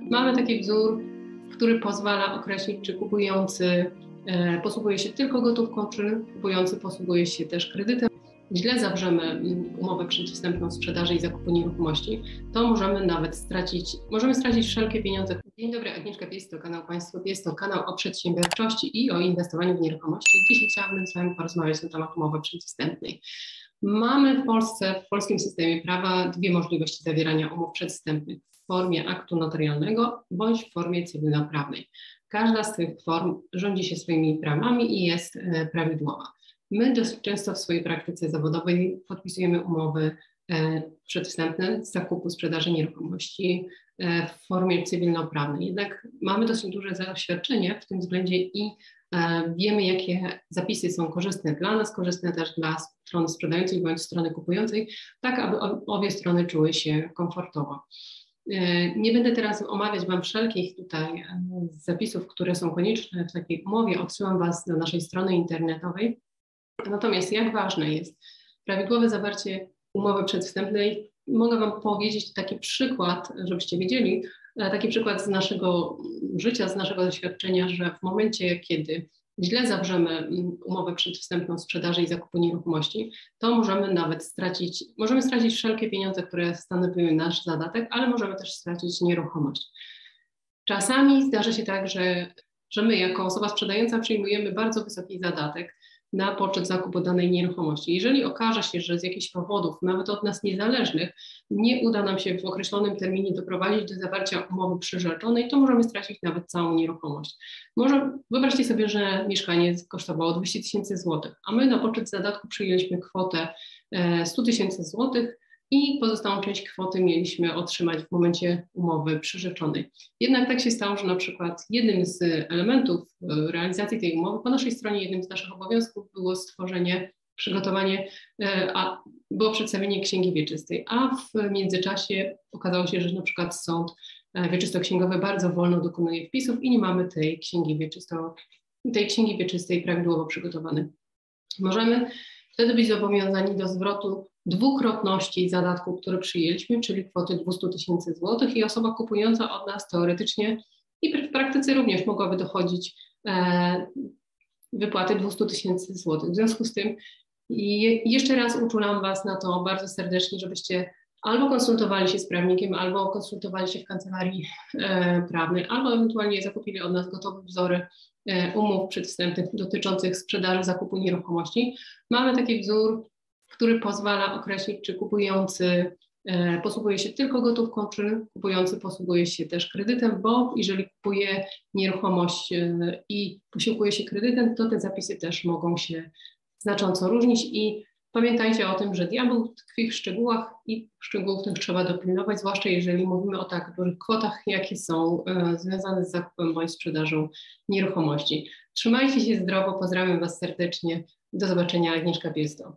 Mamy taki wzór, który pozwala określić, czy kupujący e, posługuje się tylko gotówką, czy kupujący posługuje się też kredytem. Źle zawrzemy mm, umowę przedwstępną sprzedaży i zakupu nieruchomości, to możemy nawet stracić, możemy stracić wszelkie pieniądze. Dzień dobry, Agnieszka Pies, to kanał Państwo Pies, to kanał o przedsiębiorczości i o inwestowaniu w nieruchomości. Dzisiaj chciałabym z Wami porozmawiać na temat umowy przedwstępnej. Mamy w Polsce, w polskim systemie prawa dwie możliwości zawierania umów przedwstępnych w formie aktu notarialnego bądź w formie cywilnoprawnej. Każda z tych form rządzi się swoimi prawami i jest e, prawidłowa. My dosyć często w swojej praktyce zawodowej podpisujemy umowy e, przedwstępne z zakupu, sprzedaży nieruchomości e, w formie cywilnoprawnej. Jednak mamy dosyć duże doświadczenie w tym względzie i wiemy, jakie zapisy są korzystne dla nas, korzystne też dla strony sprzedającej bądź strony kupującej, tak aby obie strony czuły się komfortowo. E, nie będę teraz omawiać Wam wszelkich tutaj e, zapisów, które są konieczne w takiej umowie. Odsyłam Was do naszej strony internetowej. Natomiast jak ważne jest prawidłowe zawarcie umowy przedwstępnej, mogę Wam powiedzieć taki przykład, żebyście wiedzieli, e, taki przykład z naszego życia, z naszego doświadczenia, że w momencie, kiedy źle zawrzemy mm, umowę przedwstępną sprzedaży i zakupu nieruchomości, to możemy nawet stracić, możemy stracić wszelkie pieniądze, które stanowiły nasz zadatek, ale możemy też stracić nieruchomość. Czasami zdarza się tak, że, że my jako osoba sprzedająca przyjmujemy bardzo wysoki zadatek, na poczet zakupu danej nieruchomości. Jeżeli okaże się, że z jakichś powodów, nawet od nas niezależnych, nie uda nam się w określonym terminie doprowadzić do zawarcia umowy przyrzeczonej, to możemy stracić nawet całą nieruchomość. Może wyobraźcie sobie, że mieszkanie kosztowało 200 tysięcy złotych, a my na poczet zadatku przyjęliśmy kwotę 100 e, tysięcy złotych, i pozostałą część kwoty mieliśmy otrzymać w momencie umowy przyrzeczonej. Jednak tak się stało, że na przykład jednym z elementów e, realizacji tej umowy po naszej stronie, jednym z naszych obowiązków było stworzenie, przygotowanie, e, a było przedstawienie księgi wieczystej, a w międzyczasie okazało się, że na przykład sąd e, wieczysto-księgowy bardzo wolno dokonuje wpisów i nie mamy tej księgi, wieczysto, tej księgi wieczystej prawidłowo przygotowanej. Możemy wtedy być zobowiązani do zwrotu dwukrotności zadatku, który przyjęliśmy, czyli kwoty 200 tysięcy złotych i osoba kupująca od nas teoretycznie i w praktyce również mogłaby dochodzić e, wypłaty 200 tysięcy złotych. W związku z tym jeszcze raz uczulam Was na to bardzo serdecznie, żebyście albo konsultowali się z prawnikiem, albo konsultowali się w kancelarii e, prawnej, albo ewentualnie zakupili od nas gotowe wzory e, umów przedwstępnych dotyczących sprzedaży, zakupu nieruchomości. Mamy taki wzór który pozwala określić, czy kupujący e, posługuje się tylko gotówką, czy kupujący posługuje się też kredytem, bo jeżeli kupuje nieruchomość e, i posiłkuje się kredytem, to te zapisy też mogą się znacząco różnić i pamiętajcie o tym, że diabeł tkwi w szczegółach i szczegółów tych trzeba dopilnować, zwłaszcza jeżeli mówimy o tak dużych kwotach, jakie są e, związane z zakupem bądź sprzedażą nieruchomości. Trzymajcie się zdrowo, pozdrawiam Was serdecznie. Do zobaczenia, Agnieszka Piezdo.